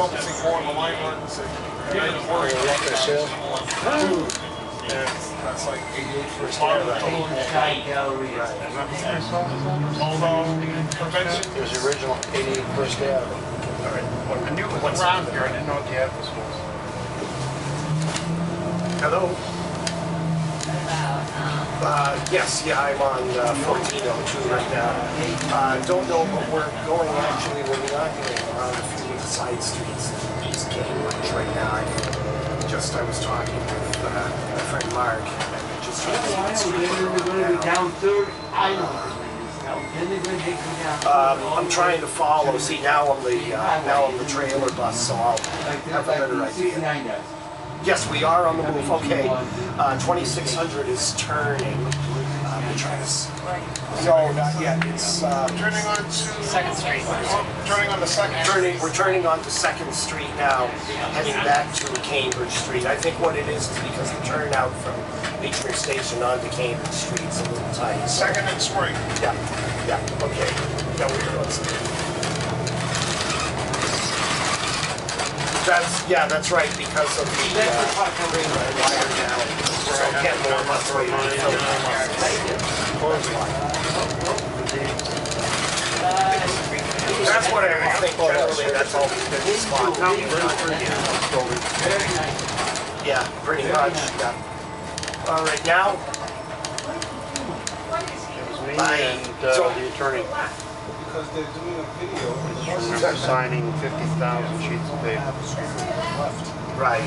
focusing more on the line runs and kind of worrying about. And that's like part of the total. Although prevention There's the original 88 First Avenue. I knew it was around here, I didn't know what the address was. Hello? Uh, yes, yeah, I'm on uh, 1402 right now. Uh, don't know, but we're going, actually, we're inaugurating around a few the side streets in getting Cambridge right now. I Just, I was talking with uh, my friend Mark, and just to we're going down. Down Third Island. Then they're gonna take me down. Um, I'm trying to follow, see, now I'm the, uh, now I'm the trailer bus, so I'll have a better idea. Yes, we are on the move, okay. Uh, 2600 is turning. Uh, we're trying to, s- no, not yet, it's, uh, Turning on to. Second Street. Turning on the second. turning, we're turning onto Second Street now, heading back to Cambridge Street. I think what it is is because the turnout from Lechmere Station onto Cambridge Street is a little tight. so- Second and Spring. Yeah, yeah, okay. Yeah, we're, That's, yeah, that's right, because of the, That's the uh, part that we- wire down. So Kenmore must wait until. That's what I would think generally, that's all we've been spot. Very nice. Yeah, pretty much, yeah. All right, now, Me Bye. and uh, So- the attorney Because they're doing a video. are signing 50,000 sheets of paper. right,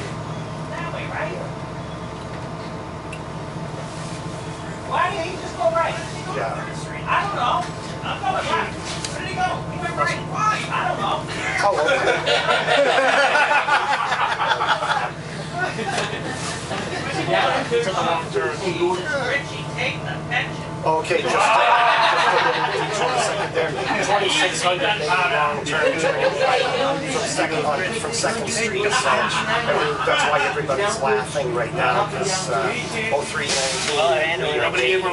Why didn't he just go right? yeah. I don't know. I'm going right. Where did he go? He went right. Why? I don't know. Oh, okay. Richie, take the pension. Okay, just, uh, just a second there. Twenty-six hundred, maybe wrong turn, from second, on- from Second Street. so That's why everybody's laughing right now, because, uh, oh three nineteen. Well, and or they, and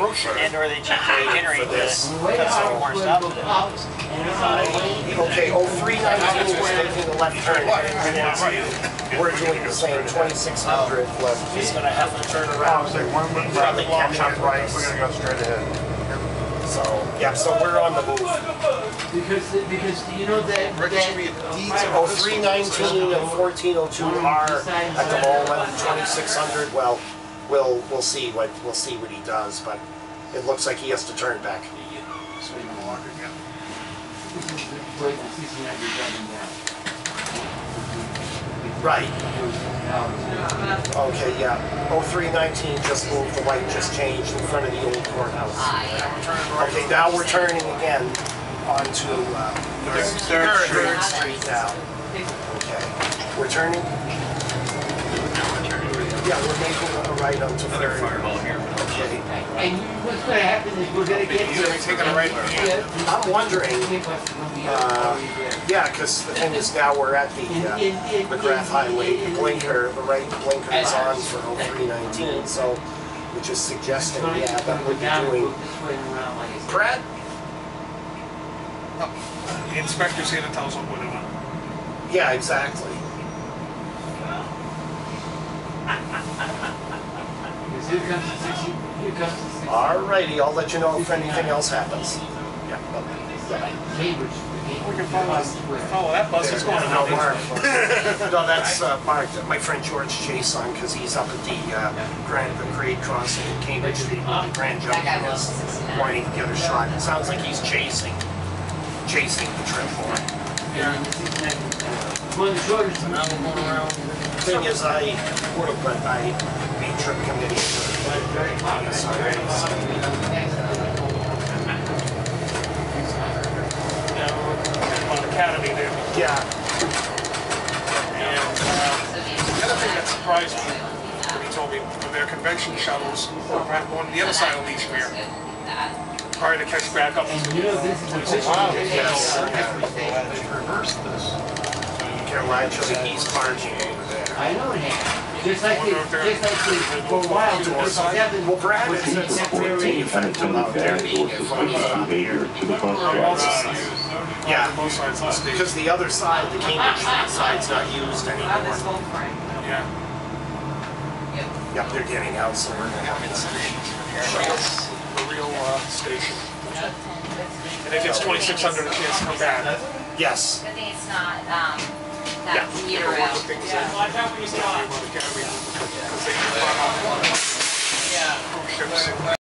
or they change the itinerary to cut some more stuff. Okay, oh three nineteen is taking the left turn heading towards. We're doing the same, twenty-six hundred left. He's gonna have to turn around. Probably catch up right. We're gonna go straight ahead. So, yeah, so we're on the move. Because, because you know that. Registry of Deeds Oh, 319 and 1402 are at the moment, 2600, well, we'll, we'll see what, we'll see what he does, but it looks like he has to turn back. 69 is driving down. Right, okay, yeah. Oh, 319 just moved, the light just changed in front of the old courthouse. Okay, now we're turning again onto, uh, Third Third Street now. Okay, we're turning? Yeah, we're making a right onto Third. Okay. And what's gonna happen is we're gonna get. You're gonna be taking a right here. I'm wondering, uh, yeah, because the thing is now we're at the uh, McGrath Highway the blinker, the right blinker is on for 0319, so, which is suggesting, yeah, that would be doing. Brad? The inspector's here to tell us what we're doing. Yeah, exactly. Because here comes the sixty, here comes the sixty. Alrighty, I'll let you know if anything else happens. Yeah, okay. Cambridge. We can follow, follow that bus, it's going No, to Mark. No, that's uh, Mark, my friend George Jason, because he's up at the uh, Grand, the grade crossing in Cambridge Street, where the Grand Junction is, wanting to get a shot. It sounds like he's chasing, chasing the trip for it. And the 69, One of the shortest. Now we're going around. Thing is, I, would have, but I, beat trip committee. On Academy there. Yeah, And uh, the other thing that surprised me, when he told me, when their convention shuttles, were on the other side of Lechmere. Probably to catch back up. And you know, this is the position Wow. they Yes. Reverse this. Get right to the east margin over there. I know it. Just like the, just like the, for a while, the fifty-seven Well, Brad was is in at temporary. Unattended bags or suspicious behavior to the bus On both driver. sides. Yeah. On both sides of the station. Because the other side, the Cambridge Street side's not used anymore. Yeah. Yep, they're getting out, so we're gonna have it. The real uh, station. And if it's 2600, a chance to come back. Yes. Good thing it's not, um, that Yeah. commuter One of route. the things that Watch out when you stop. they want to get, I mean, because they can run on cruise ships.